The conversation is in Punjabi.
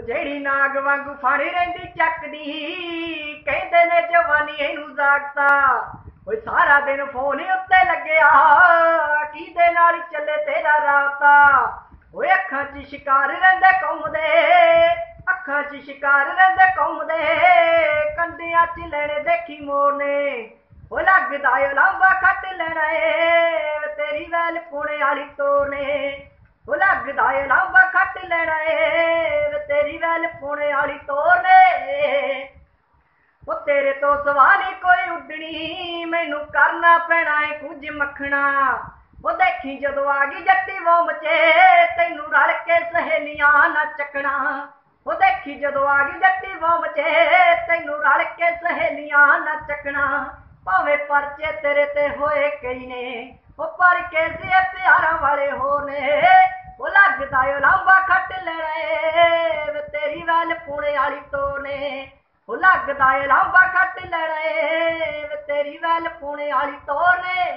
ਉਹ ਜਿਹੜੀ ਨਾਗ ਵਾਂਗੂ ਫਾੜੀ ਰਹਿੰਦੀ ਚੱਕਦੀ। ਕਹਿੰਦੇ ਨੇ ਜਵਾਨੀ ਇਹਨੂੰ ਜਾਗਤਾ ਓਏ ਸਾਰਾ ਦਿਨ ਫੋਨ ਉੱਤੇ ਲੱਗਿਆ। ਕਿਹਦੇ ਨਾਲ ਚੱਲੇ ਤੇਰਾ ਰਾਤਾ ਓਏ ਅੱਖਾਂ 'ਚ ਸ਼ਿਕਾਰ ਰਹਿੰਦੇ ਘੁੰਮਦੇ ਅੱਖਾਂ 'ਚ ਸ਼ਿਕਾਰ ਰਹਿੰਦੇ ਘੁੰਮਦੇ ਕੰਡਿਆਂ 'ਚ ਲੈਣੇ ਦੇਖੀ ਮੋਰਨੇ ਓ ਲੱਗਦਾ ਓ ਲਾਂਬਾ ਖੱਟ ਲੈਣਾ ਏ। ਤੇਰੀ ਵੈਲ ਪੁਣੇ ਵਾਲੀ ਤੋਰਨੇ ਓ ਲੱਗਦਾ ਓ ਵੈਲ ਵਾਲੀ ਤੋਰਨੇ। ਓ ਤੇਰੇ ਤੋਂ ਸਵਾ ਕੋਈ ਉੱਡਣੀ। ਮੈਨੂੰ ਕਰਨਾ ਪੈਣਾ ਏ ਕੁਝ ਮੱਖਣਾ। ਉਹ ਦੇਖੀ ਜਦੋਂ ਆ ਗਈ ਜੱਟੀ ਵੋ ਮਚੇ ਤੈਨੂੰ ਰਲ ਕੇ ਸਹੇਲੀਆਂ ਨਾ ਚੱਕਣਾ। ਉਹ ਦੇਖੀ ਜਦੋਂ ਆ ਗਈ ਜੱਟੀ ਵੋ ਮਚੇ ਤੈਨੂੰ ਰਲ ਕੇ ਸਹੇਲੀਆਂ ਨਾ ਚੱਕਣਾ। ਭਾਵੇਂ ਪਰਚੇ ਤੇਰੇ ਤੇ ਹੋਏ ਕਈ ਨੇ, ਉਹ ਪਰ ਕੇ ਸੀ ਪਿਆਰਾਂ ਵਾਲੇ ਹੋਨੇ ਉਹ ਲੱਗਦਾ ਓ ਲਾਂਬਾ ਵੈਲ ਪੁਣੇ ਵਾਲੀ ਤੋਨੇ ਉਹ ਲੱਗਦਾ ਏ ਲਾਂਬਾ ਕੱਟ ਲੈਣਾ ਏ। ਤੇਰੀ ਵੈਲ ਪੁਣੇ ਵਾਲੀ ਤੋਨੇ